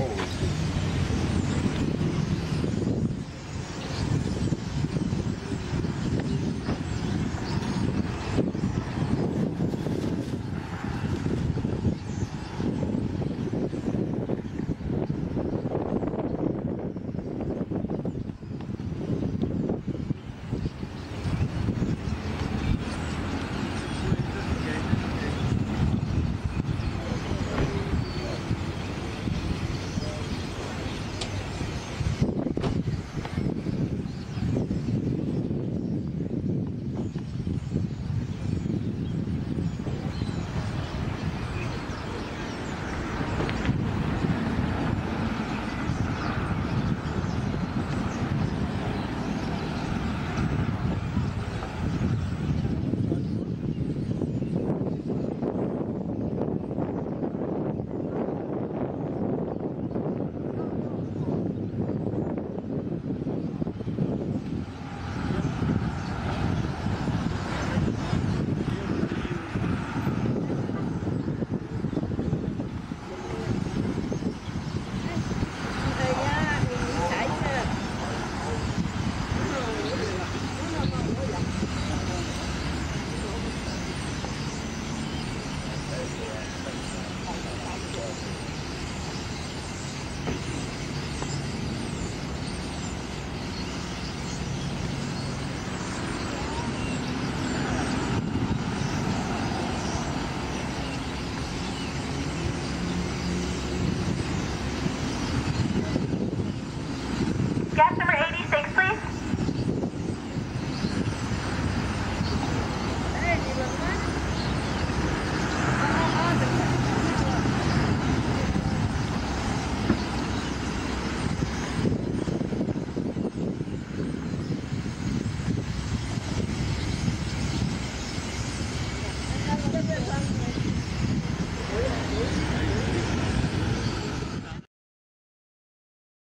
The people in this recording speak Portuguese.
Holy